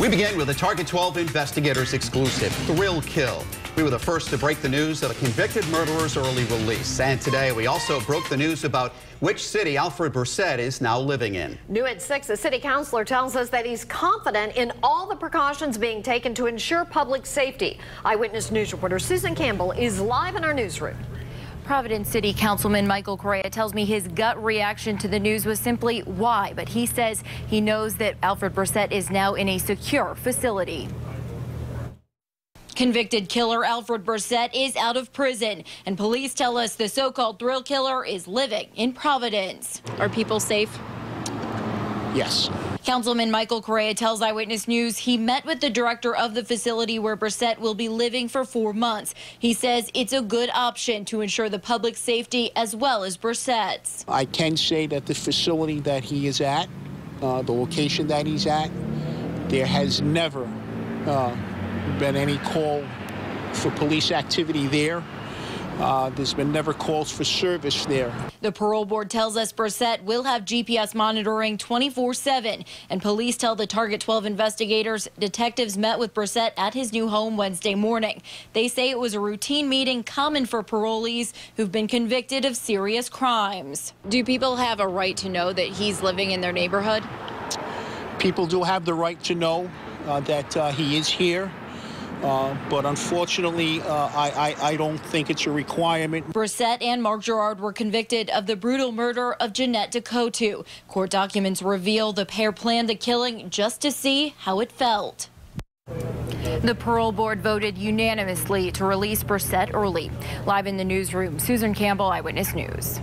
We begin with a Target 12 investigators exclusive thrill kill. We were the first to break the news of a convicted murderer's early release. And today we also broke the news about which city Alfred Brissette is now living in. New at 6, a city councilor tells us that he's confident in all the precautions being taken to ensure public safety. Eyewitness News reporter Susan Campbell is live in our newsroom. Providence City Councilman Michael Correia tells me his gut reaction to the news was simply why, but he says he knows that Alfred Brissette is now in a secure facility. Convicted killer Alfred Brissette is out of prison, and police tell us the so-called thrill killer is living in Providence. Are people safe? Yes. Councilman Michael Correia tells Eyewitness News he met with the director of the facility where Brissette will be living for four months. He says it's a good option to ensure the public safety as well as Brissette's. I can say that the facility that he is at, uh, the location that he's at, there has never uh, been any call for police activity there. Uh, there's been never calls for service there. The parole board tells us Brissette will have GPS monitoring 24-7, and police tell the Target 12 investigators detectives met with Brissette at his new home Wednesday morning. They say it was a routine meeting common for parolees who've been convicted of serious crimes. Do people have a right to know that he's living in their neighborhood? People do have the right to know uh, that uh, he is here. Uh, but unfortunately, uh, I, I, I, don't think it's a requirement. Brissette and Mark Gerard were convicted of the brutal murder of Jeanette Decotu. Court documents reveal the pair planned the killing just to see how it felt. The parole board voted unanimously to release Brissette early. Live in the newsroom, Susan Campbell, Eyewitness News.